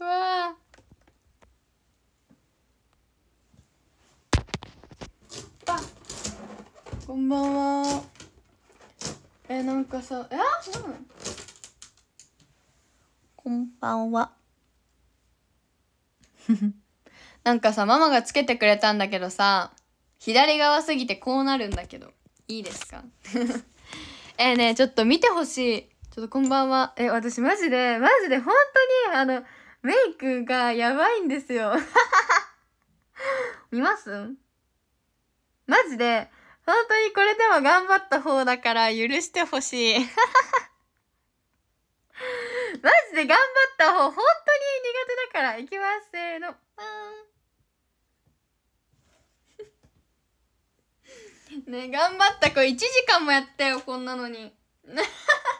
うわあこんばんは。えなんかさえ？あうんこんばんは。なんかさママがつけてくれたんだけどさ左側すぎてこうなるんだけどいいですか？えーねちょっと見てほしい。ちょっとこんばんは。え私マジでマジで本当にあのメイクがやばいんですよ。見ます？マジで。本当にこれでも頑張った方だから許してほしい。マジで頑張った方本当に苦手だからいきます。せーの。パーンね頑張ったこれ1時間もやったよこんなのに。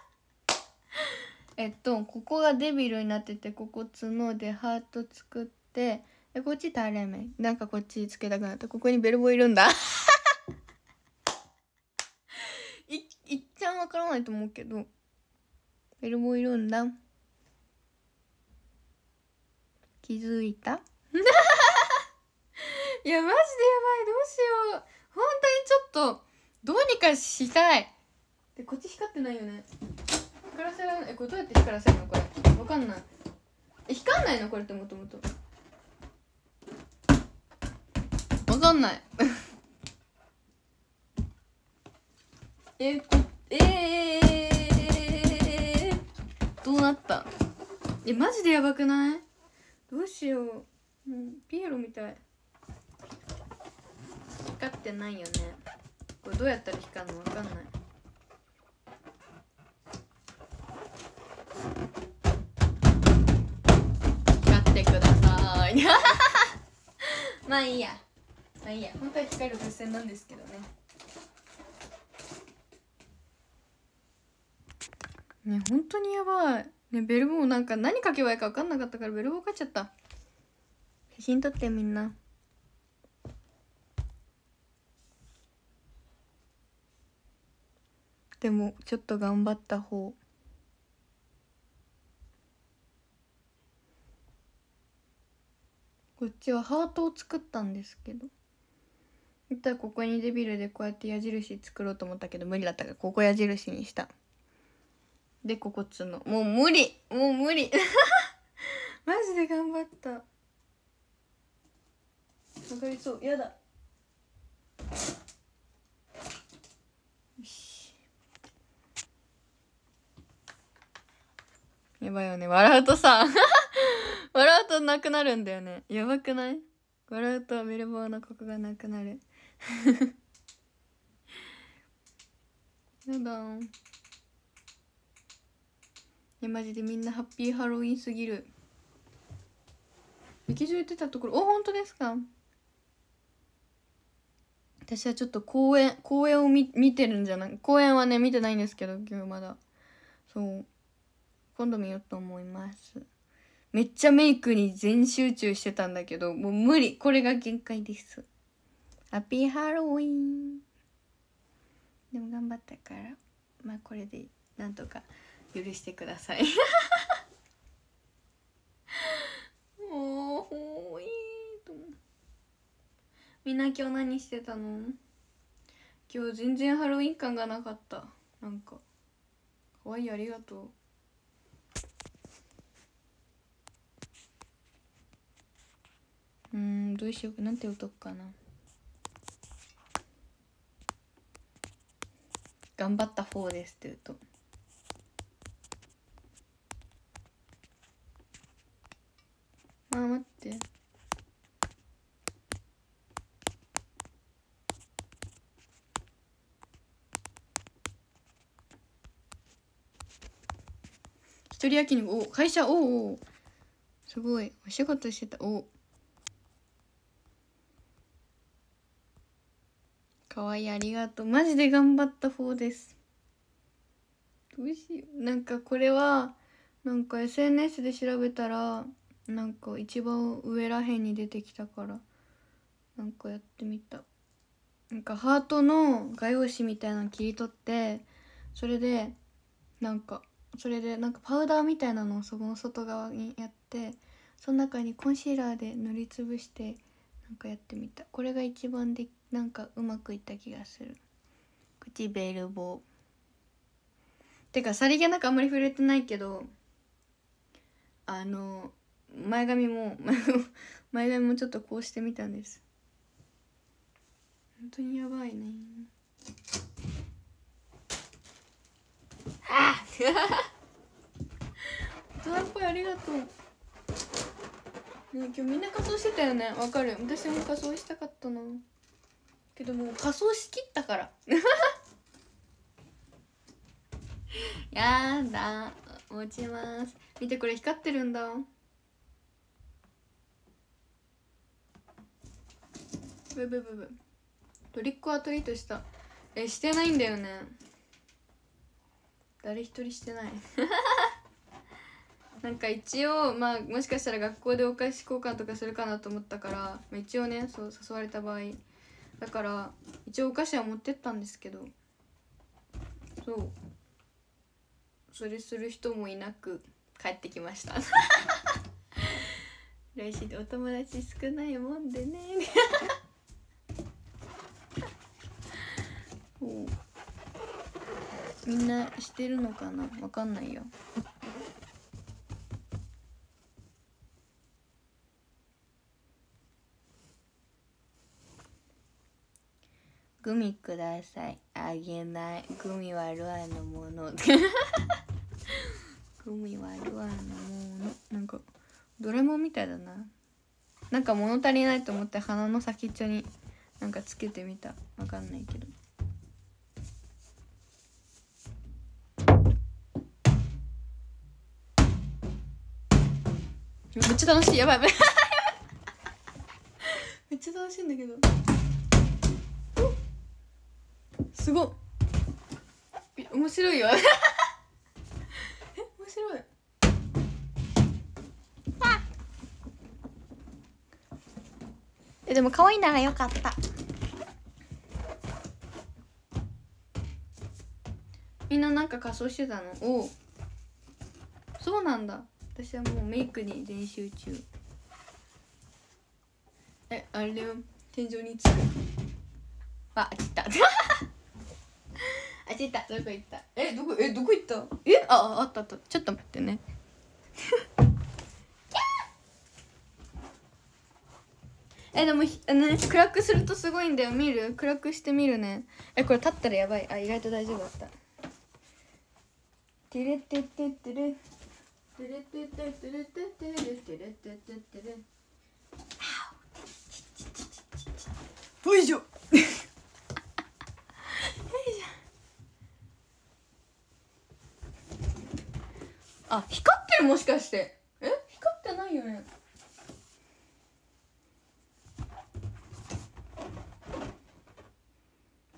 えっとここがデビルになっててここ角でハート作ってでこっち垂れ目なんかこっちつけたくなった。ここにベルボいるんだ。いいっちゃんわからないと思うけどベルボいるんだ。気づいた？いやマジでやばい。どうしよう。本当にちょっとどうにかしたい。でこっち光ってないよね。光らせられえこれどうやって光らせるのこれ？わかんない。え光んないのこれってもともと。わかんない。えこえー、どうなった？えマジでやばくない？どうしよう。もうピエロみたい。光ってないよね。これどうやったら光るの？わかんない。まあいいや。まあいいや。本当は光る風船なんですけどね。ね本当にやばい。ねベルボーなんか何書けばいいか分かんなかったからベルボー書いちゃった。写真撮ってみんな。でもちょっと頑張った方。こっちはハートを作ったんですけど。いったらここにデビルでこうやって矢印作ろうと思ったけど無理だったからここ矢印にした。でここつのもう無理。もう無理。マジで頑張った。わかりそう。やだ。よし。やばいよね。笑うとさ。笑うとなくなるんだよね。やばくない？笑うとメルボーのここがなくなる。やだいやマジでみんなハッピーハロウィンすぎる。劇場行ってたところ。お本当ですか？私はちょっと公演公演を見見てるんじゃない？公演はね見てないんですけど今日まだ。そう。今度見ようと思います。めっちゃメイクに全集中してたんだけどもう無理。これが限界です。ハッピーハロウィンでも頑張ったから。まあこれでなんとか許してください。もうほいとみんな今日何してたの？今日全然ハロウィン感がなかった。なんか。かわいいありがとう。うんどうしようかなんて歌おうかな。頑張った方ですって言うと。あ待って。一人焼き肉。お会社。おおすごい。お仕事してた。おかわいいありがとう。マジで頑張った方です。どうしよ。うなんかこれはなんか SNS で調べたらなんか一番上らへんに出てきたからなんかやってみた。なんかハートの画用紙みたいなの切り取ってそれでなんかそれでなんかパウダーみたいなのをそこの外側にやってその中にコンシーラーで塗りつぶしてなんかやってみた。これが一番でなんかうまくいった気がする。口ベルボてかさりげなくあんまり触れてないけどあの前髪も 前髪もちょっとこうしてみたんです。本当にやばいね。あ大人っ！ぽいありがとう。ね今日みんな仮装してたよね？わかる。私も仮装したかったな。けどもう仮装しきったから。やだ。落ちます。見てこれ光ってるんだ。ブブブブ。トリックアトリートした。えしてないんだよね。誰一人してない。なんか一応まあもしかしたら学校でお菓子交換とかするかなと思ったから、まあ、一応ねそう誘われた場合。だから一応お菓子は持ってったんですけど。そう。それする人もいなく帰ってきました。来週でお友達少ないもんでね。みんなしてるのかな？わかんないよ。グミください。あげない。グミはルアのもの。グミはルアのもの。なんかどれもみたいだな。なんか物足りないと思って鼻の先っちょになんかつけてみた。わかんないけど。めっちゃ楽しいやばい。めっちゃ楽しいんだけど。すごい。面白いよ。え 面白い。えでも可愛いならよかった。みんななんか仮装してたの？おおそうなんだ。私はもうメイクに練習中。えあれ天井につく。あちったあちった。どこ行った？えどこえどこ行った？え？ああったあった。ちょっと待ってね。えでもひあのね暗くするとすごいんだよ。見る？暗くしてみるね。えこれ立ったらやばい。あ意外と大丈夫だった。テレテテテレ。テレテテテレテテレテレテテレ。よいしょよいしょあ光ってるもしかして。え？光ってないよね。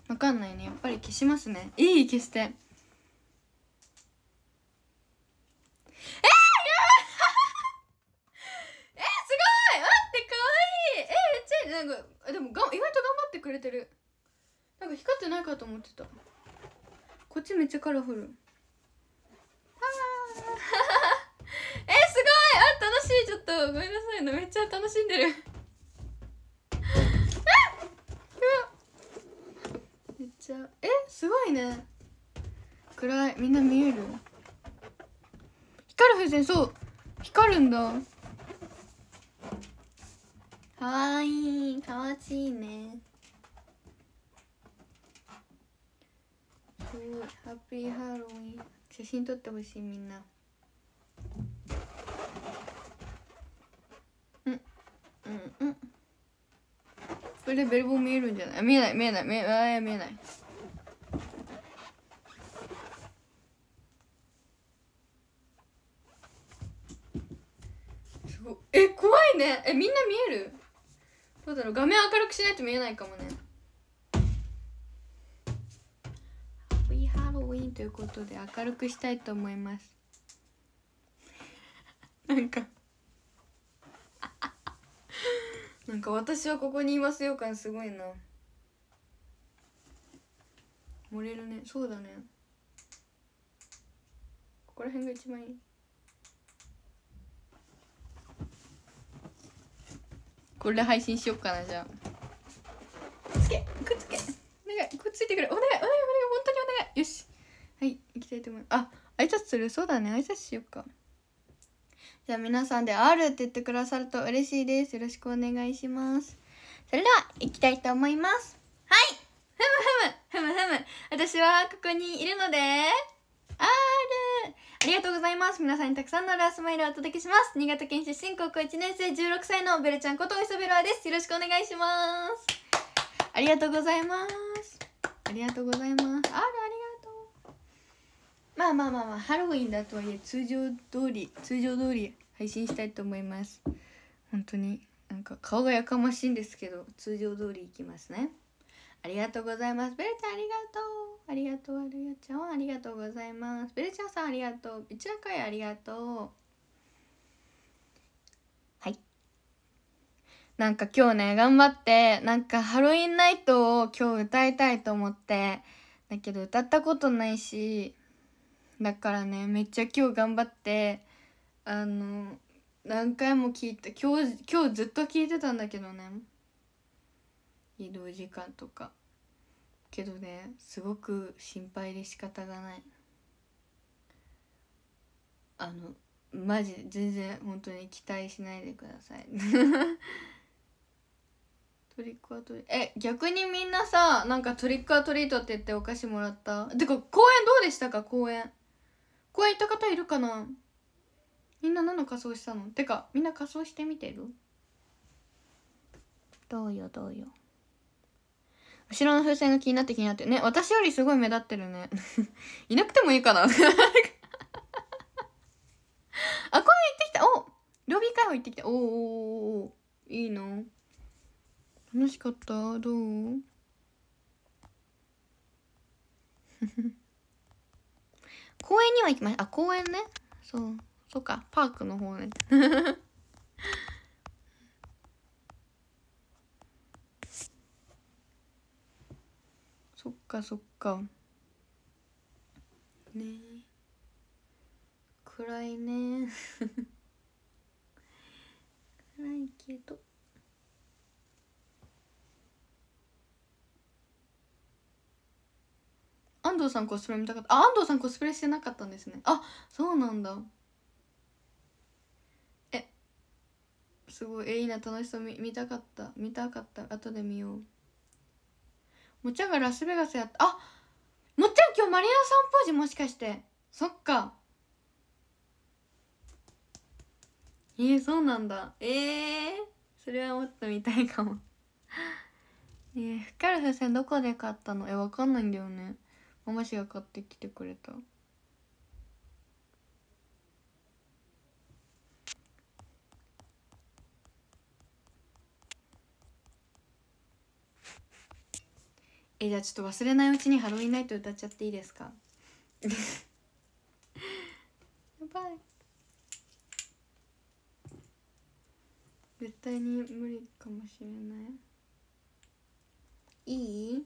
わかんないね。やっぱり消しますね。いい消して。えー、やばい！えすごい！待ってかわいい！えめっちゃいい。なんかでもが意外と頑張ってくれてる。なんか光ってないかと思ってた。こっちめっちゃカラフル。えすごい。あ楽しい。ちょっとごめんなさい。のめっちゃ楽しんでる。めっちゃ。えすごいね。暗い。みんな見える。光る風船。そう。光るんだ。かわいい。かわちいね。すごいハッピーハロウィン写真撮ってほしいみんな。うん。うんうん。これでベルボン見えるんじゃない？見えない見えない。見えあ見えない。すごえ怖いね。えみんな見える？どうだろう？画面明るくしないと見えないかもね。ンということで明るくしたいと思います。なんか。なんか私はここにいますよ感すごいな。漏れるね。そうだね。ここら辺が一番いい。これで配信しよっかなじゃあ。くっつけくっつけ。お願いくっついてくれ。お願いお願いお願い本当にお願い。よしはい行きたいと思いますあ挨拶する？そうだね挨拶しよっかじゃあ皆さんで「R」って言ってくださると嬉しいですよろしくお願いしますそれでは行きたいと思いますはいふむふむふむふむ私はここにいるので R ありがとうございます。皆さんにたくさんのラスマイルをお届けします。新潟県出身高校1年生16歳のベルちゃんことイソベロアです。よろしくお願いします。ありがとうございます。ありがとうございます。あるあ。まあまあまあまあ、ハロウィンだとはいえ通常通り、通常通り配信したいと思います。本当になんか顔がやかましいんですけど、通常通りいきますね。ありがとうございます。ベルちゃんありがとう。ありがとうありがちゃんありがとうございますベルちゃんさんありがとう一覧会ありがとうはいなんか今日ね頑張ってなんかハロウィンナイトを今日歌いたいと思ってだけど歌ったことないしだからねめっちゃ今日頑張ってあの何回も聞いて今日今日ずっと聞いてたんだけどね。移動時間とか。けどねすごく心配で仕方がない。あのマジ全然本当に期待しないでください。トリックアトリートえ逆にみんなさなんかトリックアトリートって言ってお菓子もらった？てか公園どうでしたか？公園。公園行った方いるかな？みんな何の仮装したの？てかみんな仮装してみてる？どうよどうよ。後ろの風船が気になって気になって。ね私よりすごい目立ってるね。いなくてもいいかな。あ公園行ってきた。おロビー開放行ってきた。おおおいいの？楽しかった？どう？公園には行きました。あ公園ね。そう。そっか。パークの方ね。そっかそっか。ね。暗いね。暗いけど。安藤さんコスプレ見たかった。あ安藤さんコスプレしてなかったんですね。あそうなんだ。えすごい。えいいな楽しそう。見見たかった。見たかった。後で見よう。もっちゃんがラスベガスやった。あもっちゃん今日マリナ散歩時もしかして。そっか。えー、そうなんだ。えー、それはもっと見たいかも。えー、光る風船どこで買ったの？えわかんないんだよね。ママ氏が買ってきてくれた。えじゃあちょっと忘れないうちにハロウィンナイト歌っちゃっていいですか？やばい。絶対に無理かもしれない。いい？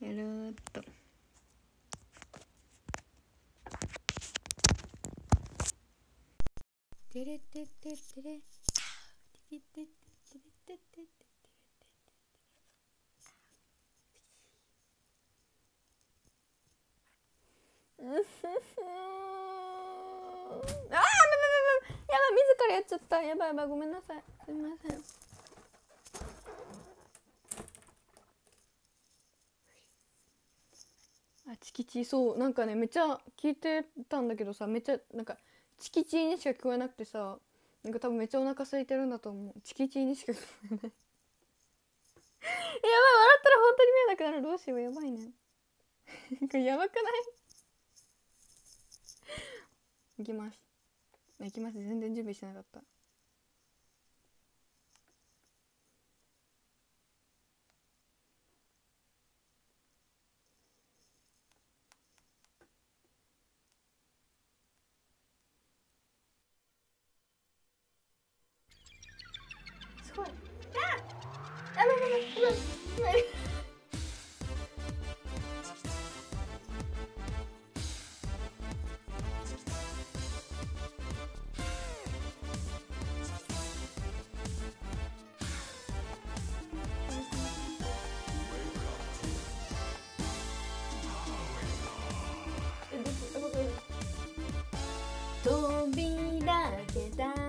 やるっと。てれてててれ。てててててててああやばやば自らやっちゃったやばいやばいごめんなさいすみませんあチキチそうなんかねめっちゃ聞いてたんだけどさめっちゃなんかチキチにしか聞こえなくてさなんか多分めっちゃお腹空いてるんだと思う。チキチにしか聞こえない。やばい笑ったら本当に見えなくなる。どうしようやばいね。これやばくない？行きます。行きます。全然準備してなかった扉開けた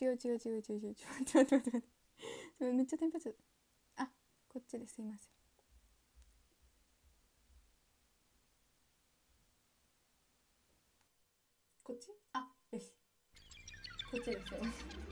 違う違う違う違う違う違うちょっと待って待めっちゃテンパっちゃうあこっちです。いませんこっちあよしこっちですよ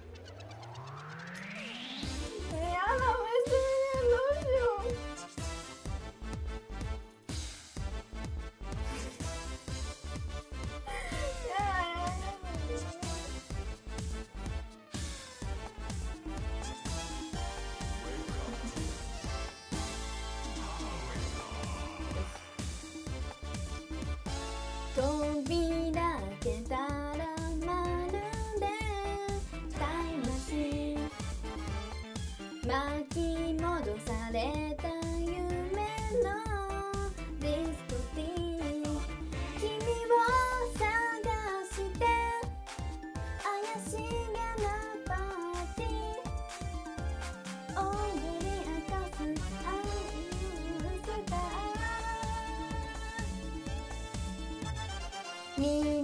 me.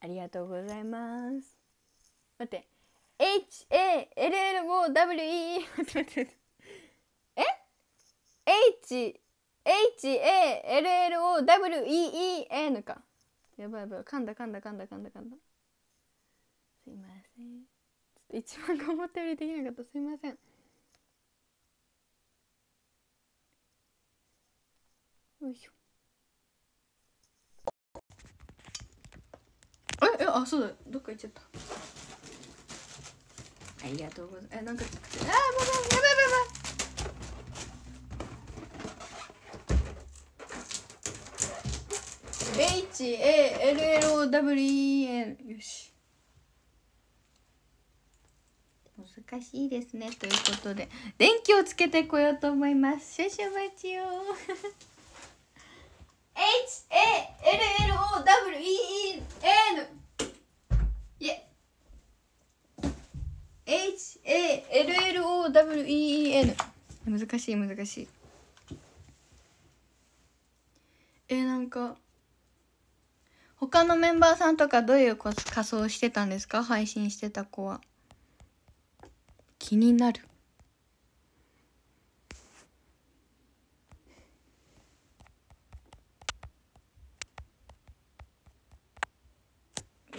ありがとうございます。待って。H A L L O W E E 待って待って待って。え ?H H A L L O W E E N か。やばいやばい。噛んだ噛んだ噛んだ噛んだ噛んだ。すいません。ちょっと一番頑張ったよりできなかった。すいません。よいしょ。ええあそうだ。どっか行っちゃった。ありがとうございます。えなんかあーもうやばいやばいやばい HALLOWEN よし。難しいですね。ということで電気をつけてこようと思います。少々お待ちを H-A-L-L-O-W-E-E-N H-A-L-L-O-W-E-E-N 難しい難しい。えなんか他のメンバーさんとかどういう仮装してたんですか？配信してた子は。気になる。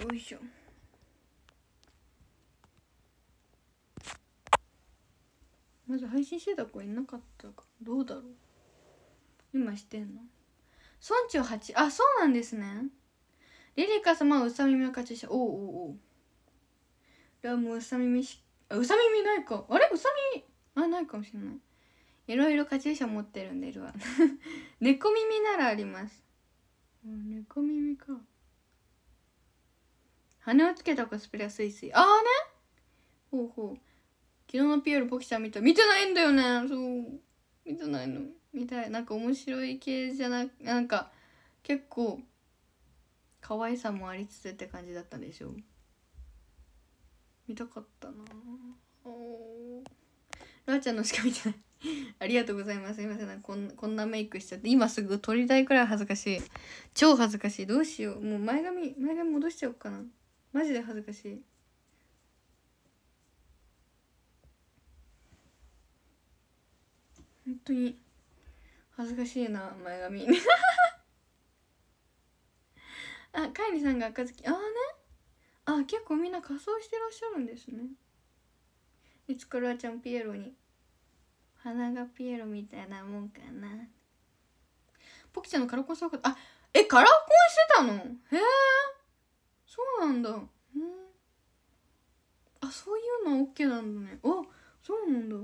よいしょまず配信してた子いなかったかどうだろう。今してんの？村長8あそうなんですね。リリカ様はうさ耳を勝ちしたおうおうおう。ラムうさ耳しあうさ耳ないか。あれ？うさ耳あないかもしれない。いろいろカチューシャ持ってるんでいるわ。猫耳ならあります。うん猫耳か羽をつけたコスプレはスイスイ。ああね。ほうほう。昨日のピエロポキちゃん見た。見てないんだよね。そう。見てないの。見たい。なんか面白い系じゃななんか結構可愛さもありつつって感じだったんでしょ。見たかったな。おラーちゃんのしか見てない。ありがとうございます。すいません。なんこんこんなメイクしちゃって。今すぐ撮りたいくらい恥ずかしい。超恥ずかしい。どうしよう。もう前髪前髪戻しちゃおうかな。マジで恥ずかしい。本当に恥ずかしいな前髪。あカイリさんが赤ずきああね。あ結構みんな仮装してらっしゃるんですね。いつからちゃんピエロに。鼻がピエロみたいなもんかな。ポキちゃんのカラコンそうかった。あえカラコンしてたの？へえそうなんだ。うんあそういうのは OK なんだね。あそうなんだ。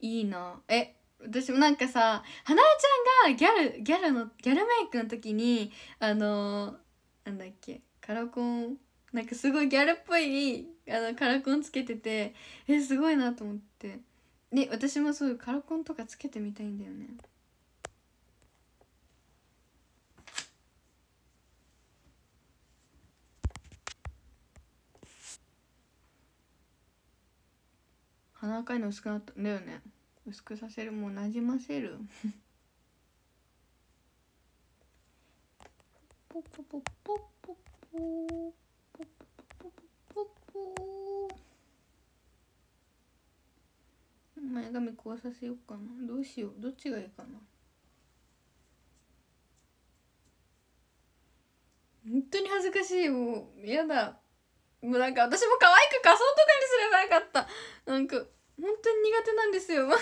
いいな。え私もなんかさ花江ちゃんがギャルギャルのギャルメイクの時にあのなんだっけカラコンなんかすごいギャルっぽいあのカラコンつけててえすごいなと思って。で私もそういうカラコンとかつけてみたいんだよね。鼻赤いの薄くなったんだよね。薄くさせるもうなじませる。ポポポポポポポポポポポ前髪こうさせようかなどうしようどっちがいいかな本当に恥ずかしいもうやだもうなんか私も可愛く仮装とかにすればよかった。なんか本当に苦手なんですよ。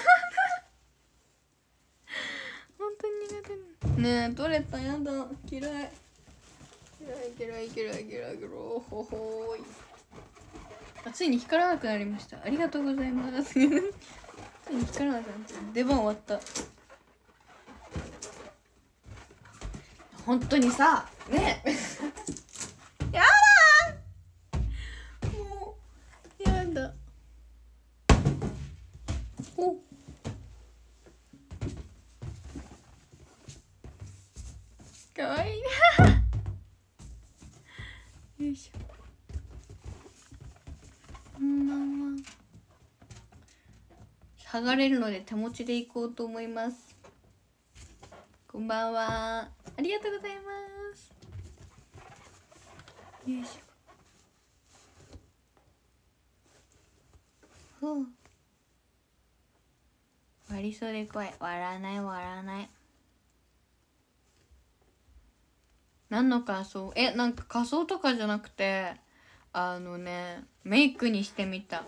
本当に苦手。ねえ取れた？やだ。嫌い。嫌い嫌い嫌い嫌い。嫌いほほーい。あついに光らなくなりました。ありがとうございます。ついに光らなくなった。出番終わった。本当にさねえ。やだもうやだおかわいいな。よいしょ。こん。ばんは剥がれるので手持ちで行こうと思います。こんばんは。ありがとうございます。よいしょ。ふう割り袖声。笑わない笑わない。何の仮装？えなんか仮装とかじゃなくてあのねメイクにしてみた。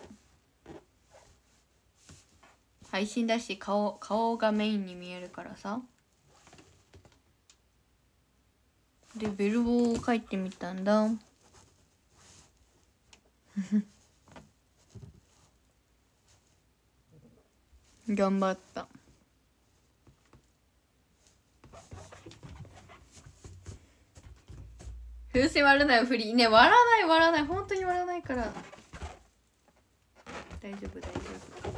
配信だし顔顔がメインに見えるからさ。でベルボーを書いてみたんだ。頑張った。風船割るなよフリーね割らない割らない。本当に割らないから。大丈夫大丈夫。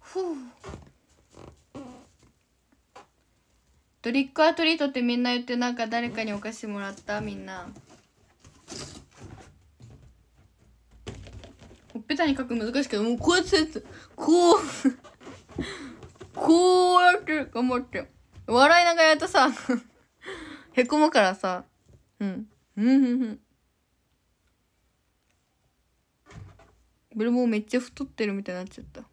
ふう。トリックアトリートってみんな言ってなんか誰かにお菓子もらった？みんな。ほっぺたに書く難しいけどもうこうやってやつこうこうやって頑張って。笑いながらやるとさ へこむからさ。うん。うんうんうんブルボーめっちゃ太ってるみたいになっちゃった。ぷ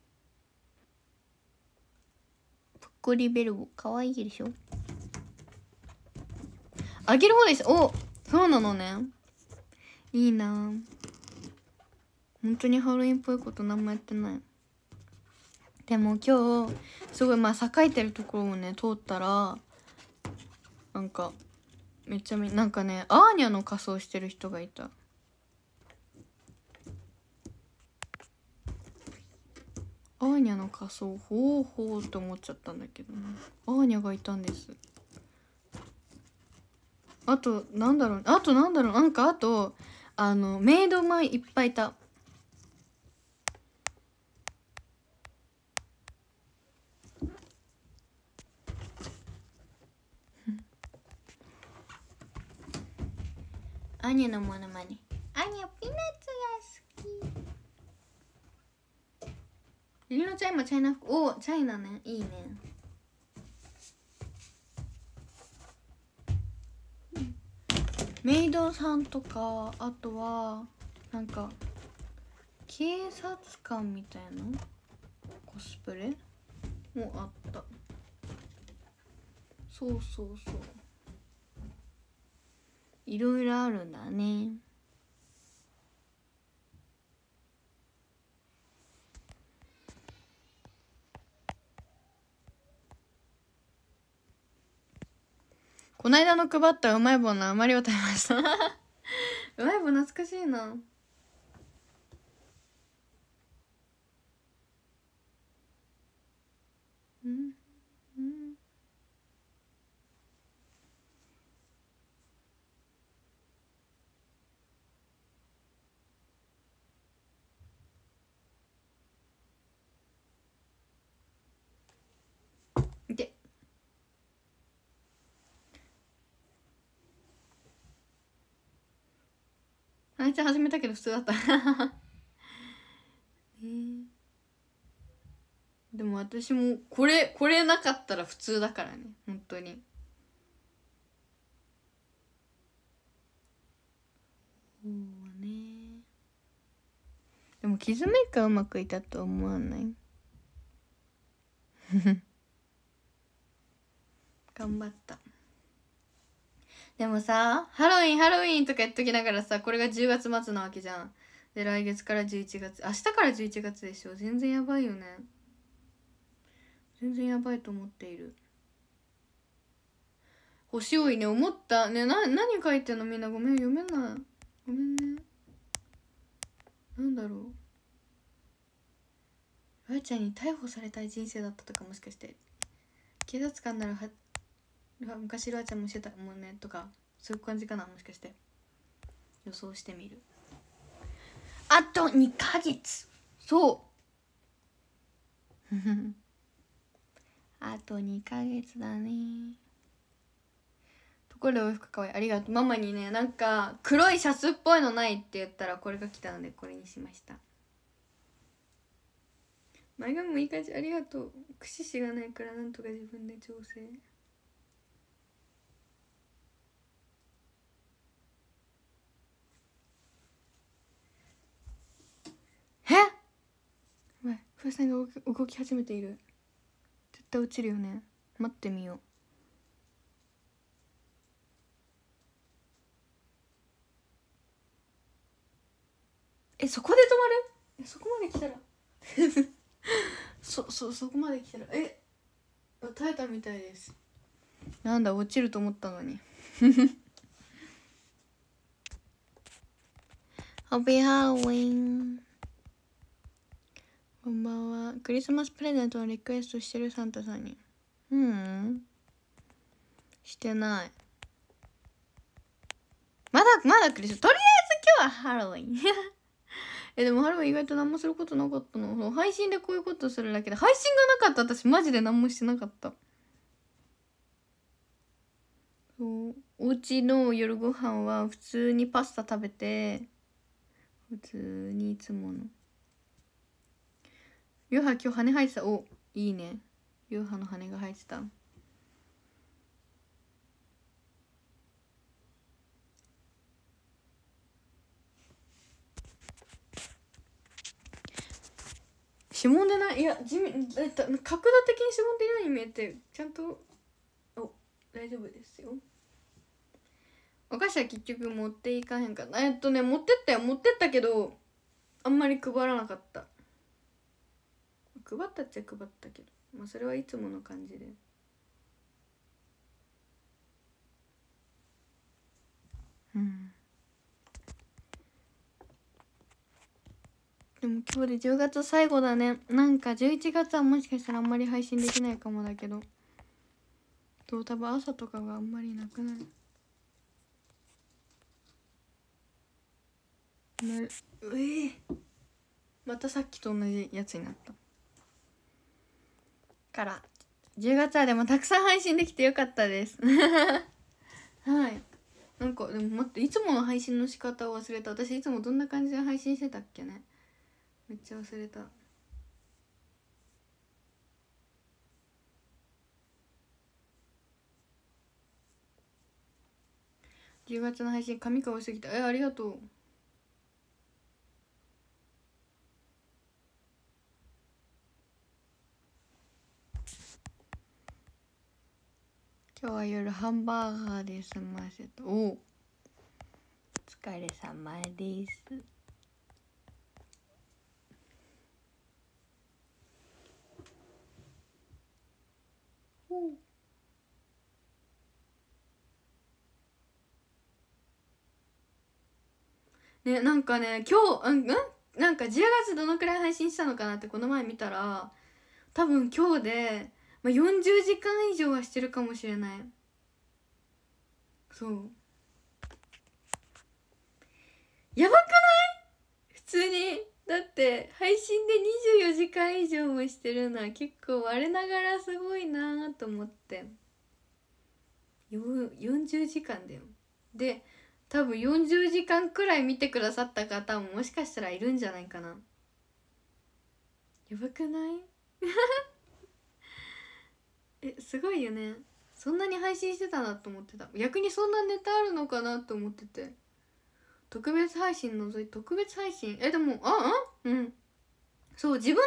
っこりベルボかわいいでしょ？あげる方です。おそうなのね。いいな本当にハロウィンっぽいこと何もやってない。でも今日すごいまあ栄えてるところをね通ったらなんかめっちゃみなんかねアーニャの仮装してる人がいた。アーニャの仮装ほうほうって思っちゃったんだけどね。アーニャがいたんです。あとなんだろうあとなんだろうなんかあとあのメイド前いっぱいいた。アニャのモノマネ。アニャピーナッツが好き。リノちゃん今チャイナ服。おチャイナね。いいね。メイドさんとかあとはなんか警察官みたいなコスプレ？もあった。そうそうそう。いろいろあるんだね。こないだの配ったうまい棒の余りを食べました。うまい棒懐かしいな。うん。うんであいつ始めたけど普通だった。でも私もこれこれなかったら普通だからね。本当に。そうね。でも傷メイクはうまくいったと思わない。頑張った。でもさハロウィンハロウィンとか言っときながらさこれが10月末なわけじゃん。で来月から11月。明日から11月でしょ。全然やばいよね。全然やばいと思っている。星多いね。思った。ねな何書いてんの？みんな。ごめん読めない。ごめんね。なんだろう。あーちゃんに逮捕されたい人生だったとかもしかして。警察官なら昔ラーちゃんもしてたもんね。とかそういう感じかなもしかして。予想してみる。あと2ヶ月。そう。あと2ヶ月だね。ところでお服かわいい。ありがとう。ママにねなんか黒いシャツっぽいのないって言ったらこれが来たのでこれにしました。前髪もいい感じ。ありがとう。串しがないからなんとか自分で調整えやばい風船が動き始めている。絶対落ちるよね。待ってみよう。えそこで止まる？えそこまで来たら。そそそこまで来たら。え耐えたみたいです。なんだ落ちると思ったのに。Happy Halloween こんばんは。クリスマスプレゼントのリクエストしてるサンタさんに。うん。してない。まだまだクリスマス。とりあえず今日はハロウィン。えでもハロウィン意外と何もすることなかったの。配信でこういうことするだけで。配信がなかった。私マジで何もしてなかった。そう。お家の夜ご飯は普通にパスタ食べて普通にいつものヨハ今日羽生えてた。おいいね。ヨハの羽が生えてた。指紋でない。いや地味えっと角度的に指紋でないように見えてちゃんとお大丈夫ですよ。お菓子は結局持っていかへんかった。えっとね持ってったよ。持ってったけどあんまり配らなかった。配ったっちゃ配ったけどまあそれはいつもの感じで。うん。でも今日で10月最後だね。なんか11月はもしかしたらあんまり配信できないかもだけど。と多分朝とかがあんまりなくなるなるええまたさっきと同じやつになった。から。10月はでもたくさん配信できてよかったです。はい。なんかでも待っていつもの配信の仕方を忘れた。私いつもどんな感じで配信してたっけね。めっちゃ忘れた。10月の配信髪かわしてきた。えありがとう。今日は夜ハンバーガーで済ませた。お。お疲れ様です。ねなんかね今日うんうん？なんか10月どのくらい配信したのかなってこの前見たら多分今日で、まあ、40時間以上はしてるかもしれない。そう。やばくない？普通に。だって配信で24時間以上もしてるのは結構我ながらすごいなと思って。よ40時間だよ。で多分40時間くらい見てくださった方ももしかしたらいるんじゃないかな。やばくない？えすごいよね。そんなに配信してたなと思ってた。逆にそんなネタあるのかなと思ってて。特別配信除い特別配信？えでもああ？うん。そう自分の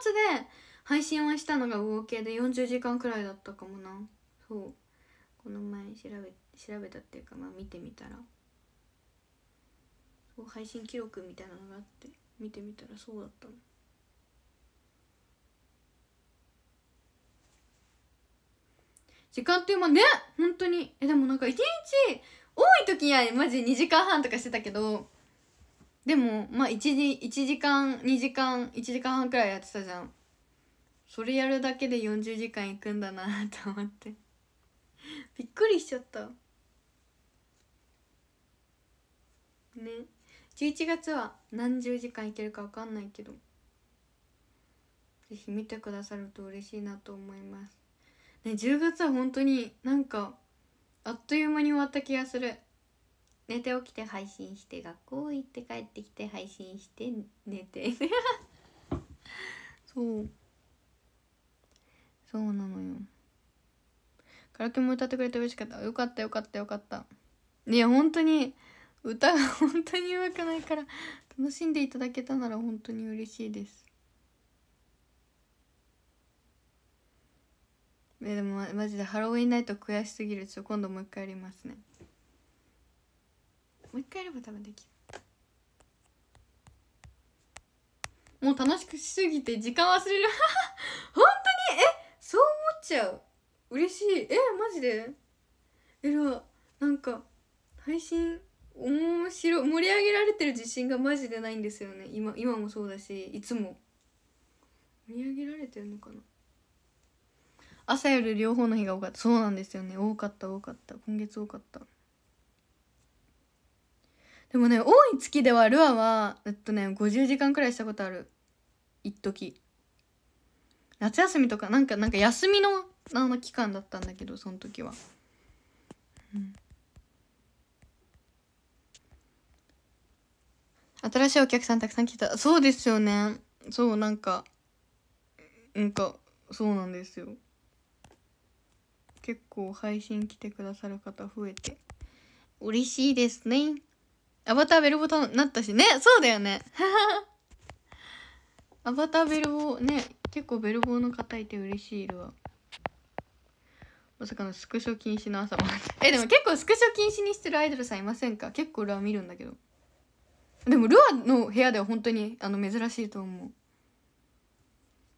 端末で配信をしたのが合計で40時間くらいだったかもな。そう。この前調べ調べたっていうかまあ見てみたら。そう配信記録みたいなのがあって見てみたらそうだったの。時間っていう間ね本当に。えでもなんか一日多い時にはマジ2時間半とかしてたけどでもまあ 1, 時1時間2時間1時間半くらいやってたじゃん。それやるだけで40時間いくんだなと思って。びっくりしちゃった。ね。11月は何十時間いけるか分かんないけど。ぜひ見てくださると嬉しいなと思います。ね10月は本当になんかあっという間に終わった気がする。寝て起きて配信して学校行って帰ってきて配信して寝て。そう。そうなのよ。カラオケも歌ってくれて嬉しかった。よかったよかったよかった。いや本当に歌が本当に上手くないから楽しんでいただけたなら本当に嬉しいです。えでもマジでハロウィンナイト悔しすぎる。ちょ今度もう一回やりますね。もう一回やれば多分できる。もう楽しくしすぎて時間忘れる。本当に？え？そう思っちゃう。嬉しい。えマジで？えらなんか配信面白い盛り上げられてる自信がマジでないんですよね。今今もそうだしいつも。盛り上げられてるのかな？朝夜両方の日が多かった。そうなんですよね。多かった多かった。今月多かった。でもね多い月ではルアはえっとね50時間くらいしたことある。一時。夏休みとかなんかなんか休みのあの期間だったんだけどその時は。うん。新しいお客さんたくさん来た。そうですよね。そうなんかなんかそうなんですよ。結構配信来てくださる方増えて。嬉しいですね。アバターベルボタンなったしね。そうだよね。アバターベルボね結構ベルボーの方いて嬉しいるわ。まさかのスクショ禁止の朝も えでも結構スクショ禁止にしてるアイドルさんいませんか？結構ルア見るんだけど。でもルアの部屋では本当にあの珍しいと思う。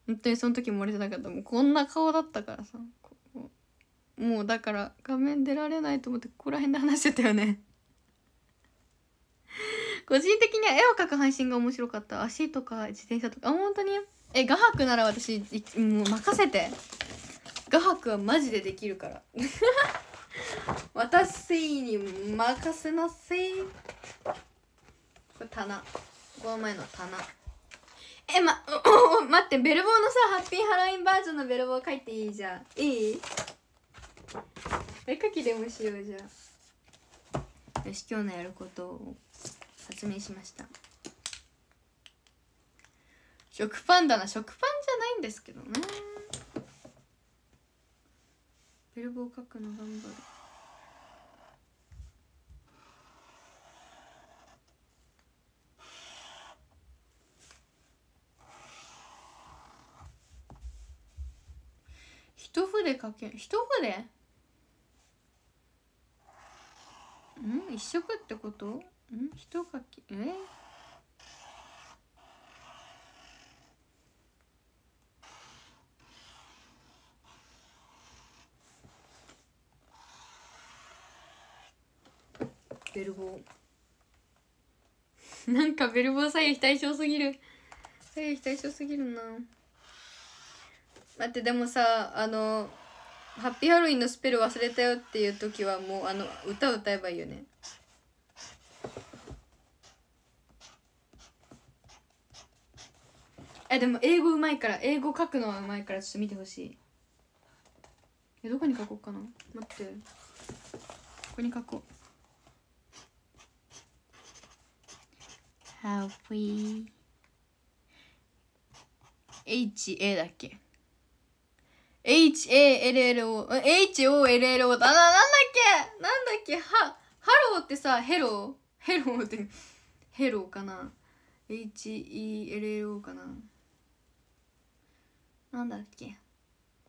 本当にその時漏れてなかった。もうこんな顔だったからさ。もうだから画面出られないと思ってここら辺で話してたよね。個人的には絵を描く配信が面白かった。足とか自転車とか。あ本当に？え画伯なら私もう任せて。画伯はマジでできるから。私に任せなせ。これ棚。この前の棚。えま 待ってベルボーのさハッピーハロウィンバージョンのベルボー書いていい？じゃんいい？絵描きでもしようじゃよし今日のやることを発明しました。食パンだな。食パンじゃないんですけどね。ベルボー描くの頑張る。一筆かけ一筆？ん一色ってこと？ん一書き。え？ベルボー。なんかベルボー左右非対称すぎる。左右非対称すぎるな。待ってでもさあのハッピーハロウィンのスペル忘れたよっていう時はもうあの歌歌えばいいよね。えでも英語うまいから英語書くのはうまいからちょっと見てほしい。えどこに書こうかな？待って。ここに書こう。Happy HA だっけ？H-A-L-L-O H-O-L-L-O だな、なんだっけ？なんだっけ？は、ハローってさ、ヘローヘローって、ヘローかな ?H-E-L-L-O かな？なんだっけ？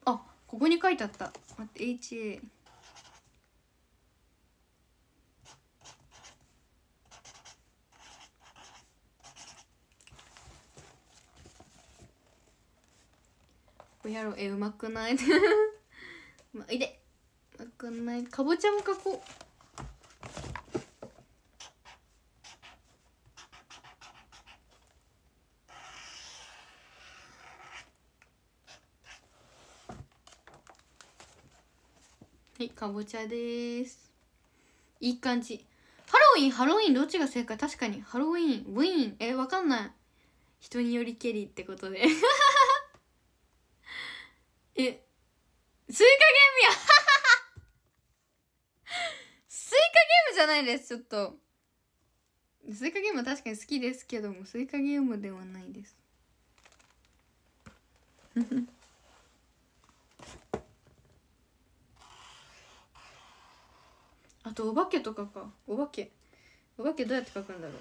あ、ここに書いてあった。待って、H-A こやろう。えうまくない？まいで。うまくない？かぼちゃも描こう。はいかぼちゃです。いい感じ。ハロウィンハロウィンどっちが正解？確かに。ハロウィンウィーン。えわかんない。人によりけりってことで。えスイカゲームや。スイカゲームじゃないですちょっと。スイカゲームは確かに好きですけどもスイカゲームではないです。あとお化けとかか。お化け。お化けどうやって書くんだろう。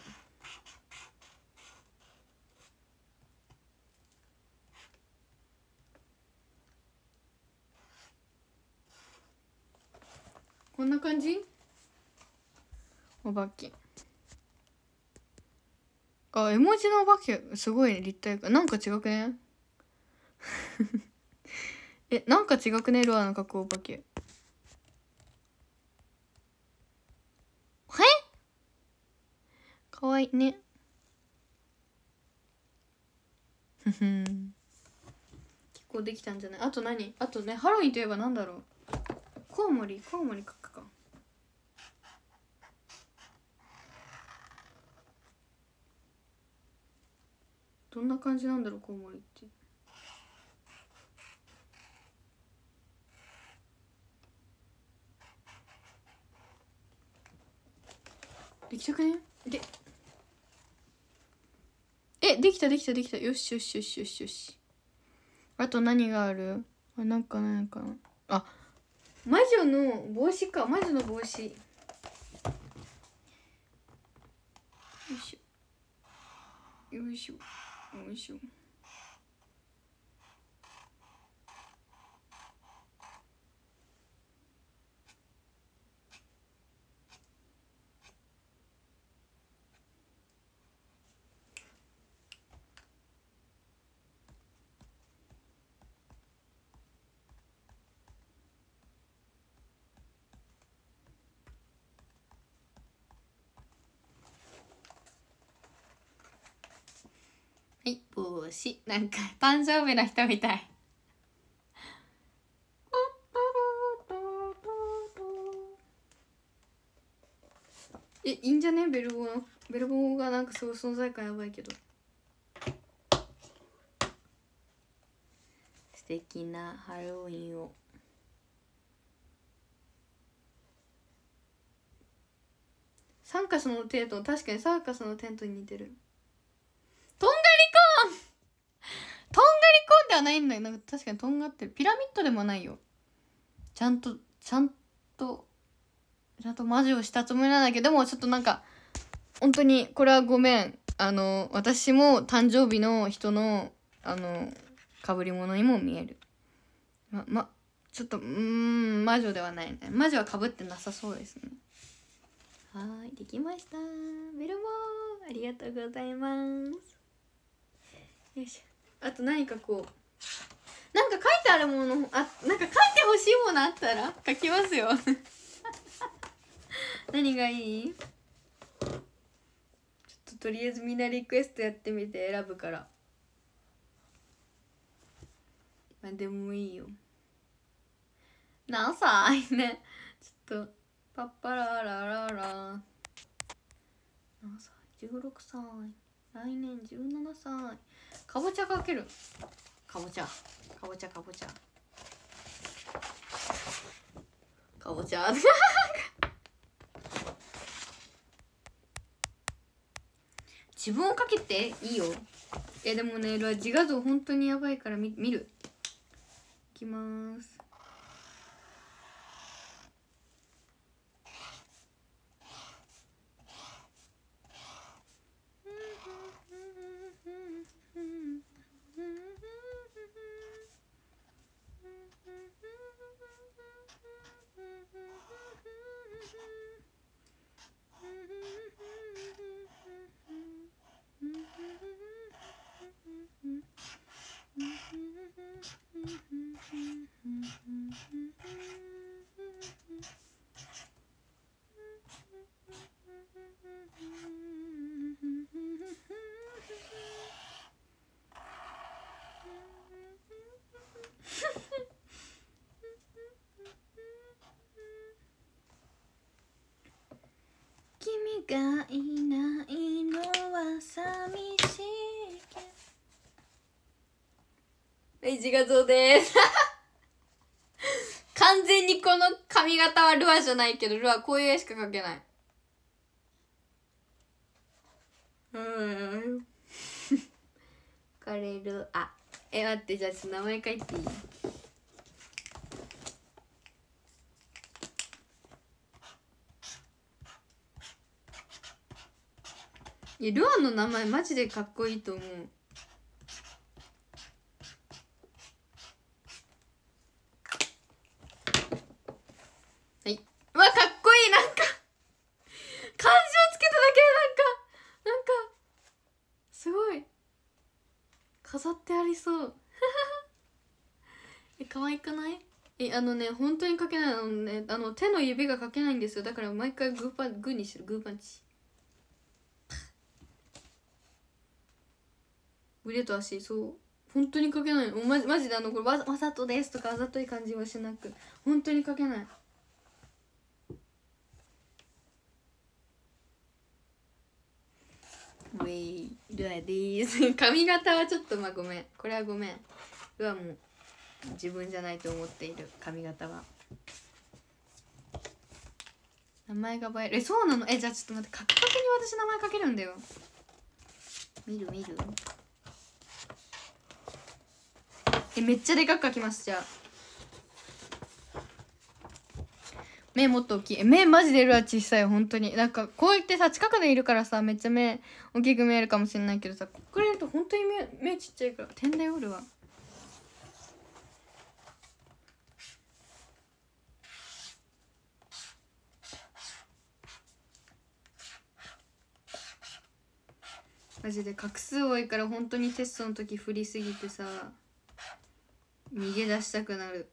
こんな感じ？お化け。あ絵文字のお化けすごい立体感。なんか違くね？えなんか違くね？ルアーの描くお化け。はいかわいいね。ふふん。結構できたんじゃない？あと何？あとねハロウィンといえばなんだろう？コウモリコウモリ描くか。どんな感じなんだろうコウモリって。できたくね？でえできたできたできた。よしよしよしよしよし。あと何がある？あなんかなんか。あ魔女の帽子か。魔女の帽子。よいしょ。よいしょ。よいしょ。はい帽子なんか誕生日の人みたい。えいいんじゃね？ベルボの？ベルボがなんかすごい存在感やばいけど。素敵なハロウィンを。サーカスのテント確かにサーカスのテントに似てるとんがりコーンとんがりコーンではないんだよ。なんか確かにとんがってる。ピラミッドでもないよ。ちゃんとちゃんとちゃんと魔女をしたつもりなんだけどもちょっとなんか本当にこれはごめん。あの私も誕生日の人のあのかぶり物にも見える。ままちょっとうん魔女ではないね。魔女はかぶってなさそうですね。はいできました。ベルモーありがとうございます。よいしょ。あと何かこうなんか書いてあるものあなんか書いてほしいものあったら？書きますよ。何がいい？ちょっととりあえずみんなリクエストやってみて選ぶから。まあでもいいよ。何歳？ね。ちょっとパッパララララ何歳？16歳。来年17歳。かぼちゃかける。かぼちゃ。かぼちゃかぼちゃ。かぼちゃ。自分をかけていいよ。えでもね自画像本当にやばいから見見る。いきます。自画像です。完全にこの髪型はルアじゃないけどルアこういう絵しか描けない。うん。カレルあえ待ってじゃあちょっと名前書いていい？いやルアンの名前マジでかっこいいと思うはいうわかっこいいなんか漢字をつけただけでなんかなんかすごい飾ってありそう。え可愛くない？えあのね本当に書けないのね。あの手の指が書けないんですよ。だから毎回グーパングーにしてるグーパンチ。腕と足そう。本当に書けないの。マジマジであのこれわざわざとですとかあざとい感じはしなく。本当に書けない。ウェイ。ルアです。髪型はちょっとまあごめん。これはごめん。ルアもう自分じゃないと思っている。髪型は。名前が映える。えそうなの？えじゃあちょっと待って。書きかけに私名前書けるんだよ。見る見る。えめっちゃでかく書きますじゃあ。目もっと大きい。目マジでルア小さい。本当に。なんかこうやってさ近くでいるからさめっちゃ目大きく見えるかもしれないけどさここからいると本当に目目ちっちゃいから点だよルアマジで画数多いから本当にテストの時振りすぎてさ逃げ出したくなる。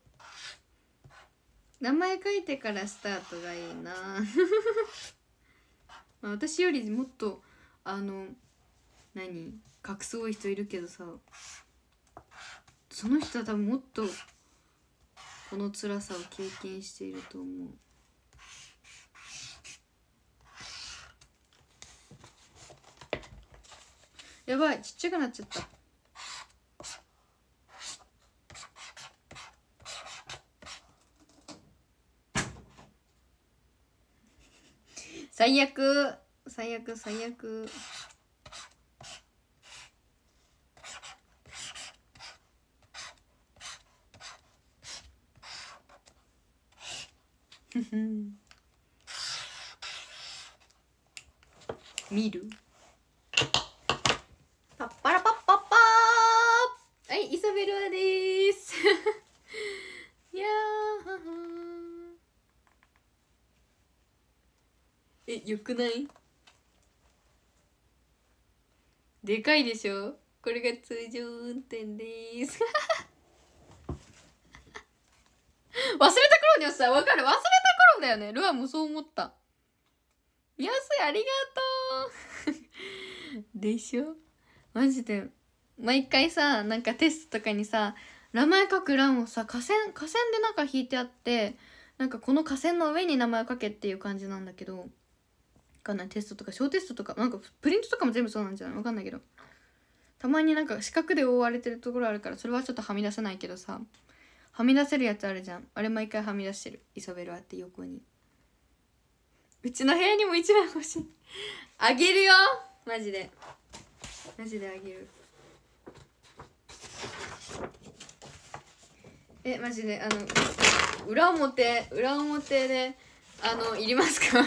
名前書いてからスタートがいいな。まあ私よりもっとあの何？画数多い人いるけどさその人は多分もっとこの辛さを経験していると思う。やばいちっちゃくなっちゃった最悪。最悪最悪。見るパッパラパッパッパーはいイソベルアですいやーえよくない？でかいでしょ？これが通常運転です。忘れた頃にはさわかる？忘れた頃だよね。ルアもそう思った。安いありがとう。でしょ？マジで。毎回さなんかテストとかにさ名前書く欄をさ河川河川でなんか引いてあってなんかこの河川の上に名前を書けっていう感じなんだけど。かんないテストとか小テストとかなんかプリントとかも全部そうなんじゃない？わかんないけど。たまになんか四角で覆われてるところあるからそれはちょっとはみ出せないけどさ。はみ出せるやつあるじゃん。あれ毎回はみ出してる。イソベルあって横に。うちの部屋にも一枚欲しい。あげるよ！マジで。マジであげる。えマジであの裏表裏表であのいりますか？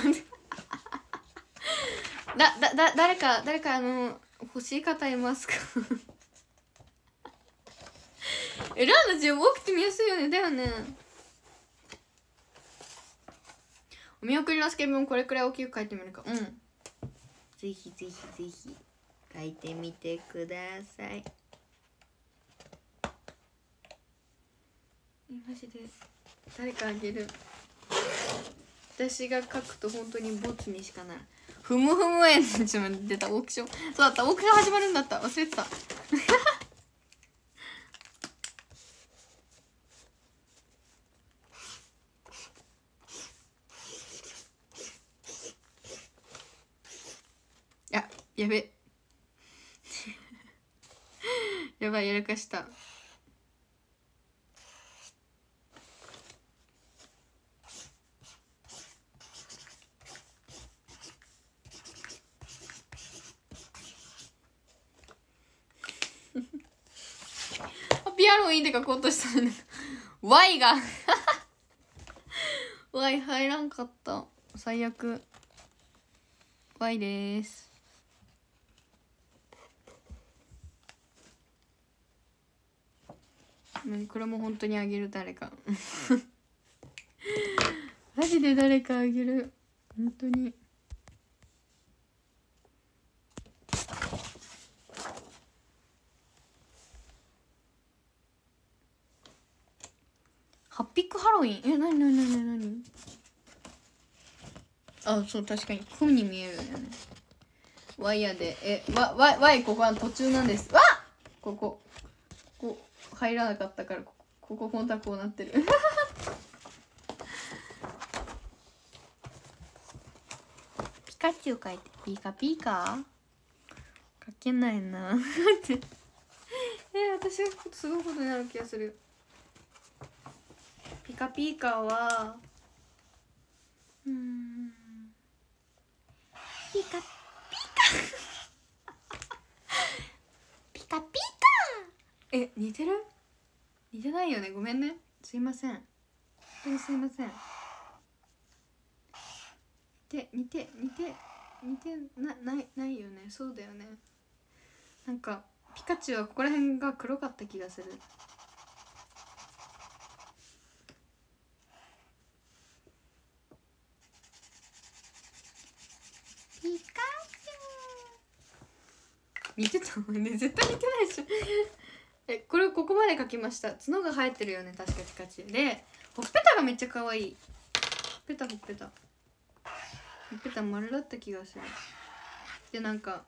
だだだ誰か誰かあの欲しい方いますか？えラーの字多くて見やすいよねだよね。お見送りのスケベもこれくらい大きく書いてみるか。うん。ぜひぜひぜひ。書いてみてください。マジで。誰かあげる。私が書くと本当にボツにしかなる。ふむふむ園のちまで出たオークション。そうだった。オークション始まるんだった。忘れてた。ややべ。やばいやらかした。あピアノいいって書こうとしたのに。Y が。Y 入らんかった。最悪。Y です。これも本当にあげる誰か。マジで誰かあげる。本当に。ハッピックハロウィン？えなになになになに？あそう確かに「く」に見えるよね。ワイヤーで。えわわわいここは途中なんです。わここ。ここ入らなかったからここここ本当はこうなってる。ピカチュウ書いて。ピカピカ書けないな。え私がすごいことになる気がする。ピカピーカは。うん。ピカピカ。ピカピカ。え似てる？似てないよね。ごめんね。すいません。本当にすいません。似て似て似て似てなないないよね。そうだよね。なんかピカチュウはここら辺が黒かった気がするピカチュウ似てたもんね。絶対似てないでし。ょ えこれここまで描きました。角が生えてるよね。確かピカチュウで。ほっぺたがめっちゃ可愛い。ほっぺたほっぺた。ほっぺた丸だった気がする。でなんか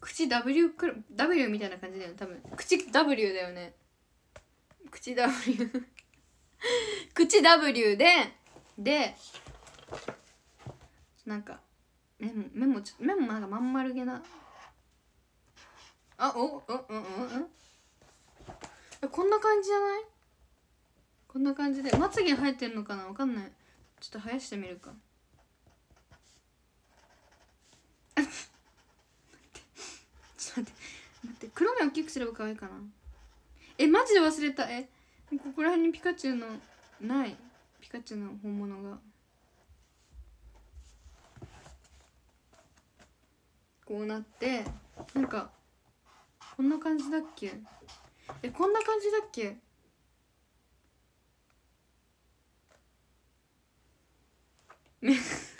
口 W くる W みたいな感じだよね。多分。口 W だよね。口 W 口 W ででなんか目も目もちょ目もなんかまん丸げなあおおうんうんうんこんな感じじゃない？こんな感じで。まつげ生えてるのかな？わかんない。ちょっと生やしてみるか。ちょっと待って。待って。黒目大きくすれば可愛いかな？えマジで忘れた。えここら辺にピカチュウのない。ピカチュウの本物が。こうなってなんかこんな感じだっけ？えこんな感じだっけ？ね えす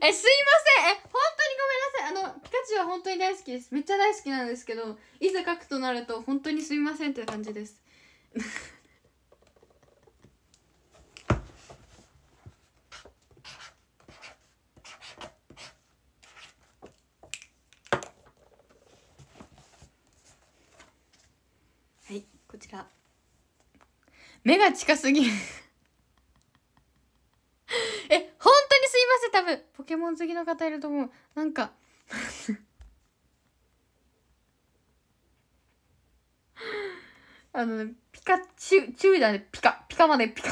いません。え本当にごめんなさい。あのピカチュウは本当に大好きです。めっちゃ大好きなんですけどいざ書くとなると本当にすみませんって感じですはいこちら目が近すぎる。え本当にすいません。多分ポケモン好きの方いると思う。なんかあのねピカチュウチュウだねピカピカまでピカ。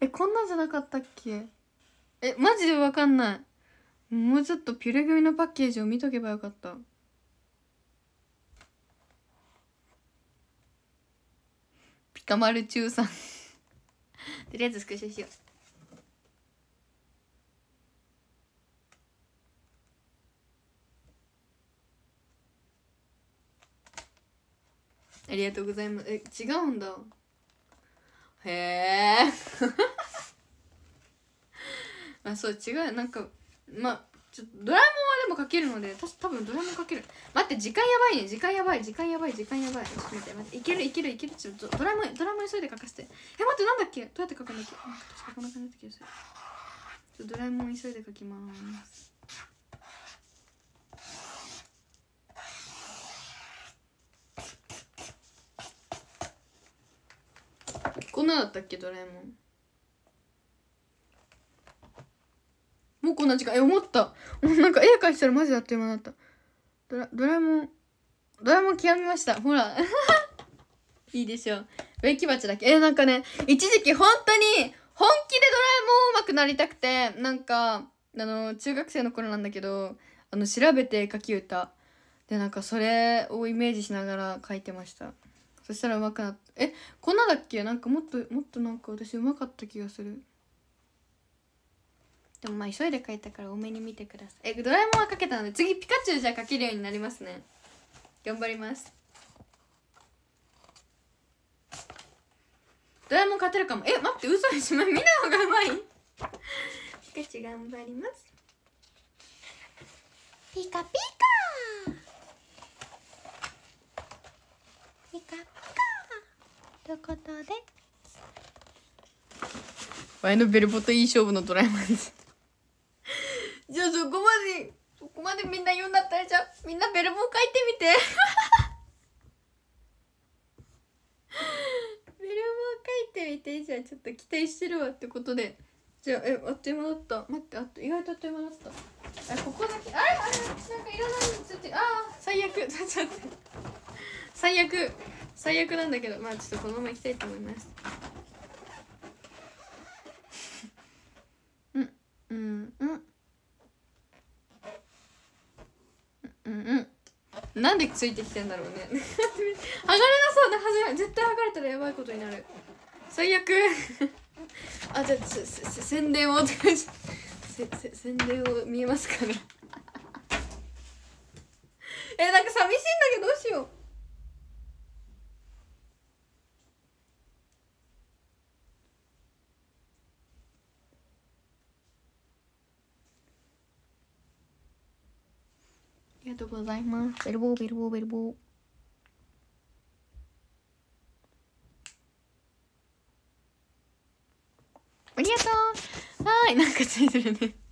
えこんなんじゃなかったっけ？えマジでわかんない。もうちょっとピュレ組のパッケージを見とけばよかった。ピカマル中さん。とりあえずスクショしよう。ありがとうございます。え違うんだ。へえ。あそう違う。なんかまあちょドラえもんはでも書けるので私多分ドラえもん書ける。待って時間やばいね。時間やばい。時間やばい。時間やばい。ちょっと待って待って。いけるいけるいける。ちょっとドラえもんドラえもん急いで書かせて。え待ってなんだっけ？どうやって書くんだっけ？なんか確かこんなった気がする。ちょっとドラえもん急いで書きます。こんなだったっけ？ドラえもん。もうこんな時間え思った。も うなんか絵描いてたらマジであっという間だった。ドラドラえもん。ドラえもん極めました。ほら。いいでしょう。植木鉢だけ。えなんかね一時期本当に本気でドラえもん上手くなりたくてなんかあの中学生の頃なんだけどあの調べて書き歌でなんかそれをイメージしながら書いてました。そしたら上手くなった。えこんなだっけ？なんかもっともっとなんか私上手かった気がする。でもまあ急いで書いたから多めに見てください。えドラえもんは書けたので次ピカチュウじゃあ書けるようになりますね。頑張ります。ドラえもん勝てるかも。え待って嘘でしまみんなのがうまい。ピカチュウ頑張ります。ピカピカピカピカということで。ワイのベルボといい勝負のドラえもんですじゃあそこまでそこまでみんな言うんだったらじゃあみんなベルボ書いてみて。ベルボ書いてみてじゃあちょっと期待してるわってことで。じゃあえあっという間だった。待ってあっと意外とあっという間だった。あここだけ。あれ？あれ？なんかいらないち。ょっとああ最悪。ちょっと最悪。最悪なんだけど。まあちょっとこのままいきたいと思います。うん。うん。うん。うんうん。なんでついてきてんだろうね。上がれなそうなはずない絶対剥がれたらやばいことになる。最悪。あじゃあせせ宣伝をせせ宣伝を見えますかねえなんか寂しいんだけどどうしよう。りがとうございます。ベルボーベルボーベルボー。ありがとうはい、なんかついてるね。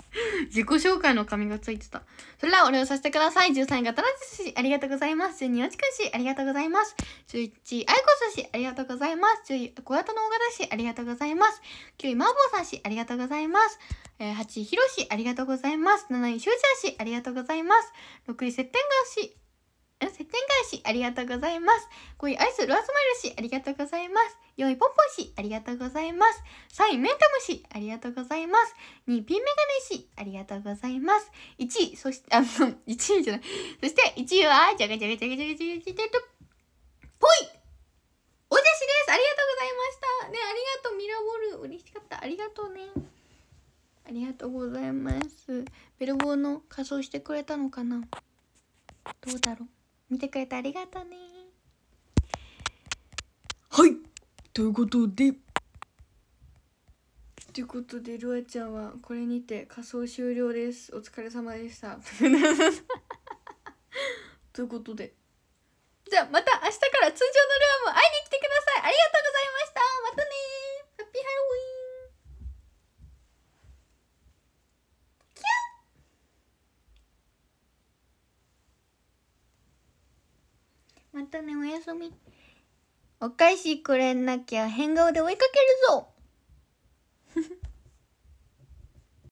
自己紹介の紙がついてた。それではお礼をさせてください。13位がたらじし、ありがとうございます。12位おちくし、ありがとうございます。11位、あいこさし、ありがとうございます。10位、小型の大型し、ありがとうございます。9位、マーボーさんし、ありがとうございます。えー、8位、ひろし、ありがとうございます。7位、しゅうちゃんし、ありがとうございます。6位、せってんがし、え、せってんがし、ありがとうございます。5位、アイス、ロアスマイルし、ありがとうございます。4位、ポンポンし、ありがとうございます。3位、メンタムし、ありがとうございます。2位、ピンメガネし、ありがとうございます。1位、そして、あ、の、1位じゃない。そして、1位は、じゃがじゃがじゃがじゃがじゃがじゃがじゃがぽいおじゃしですありがとうございましたね、ありがとう、ミラボール。嬉しかった。ありがとうね。ありがとうございます。ベルボーの仮装してくれたのかなどうだろう見てくれてありがとうね。はいということで。ということで、ルアちゃんはこれにて仮装終了です。お疲れ様でした。ということで。じゃあまた明日から通常のルアも会いに来てください。ありがとうございました。たねおやすみ。お返しくれなきゃ変顔で追いかけるぞ。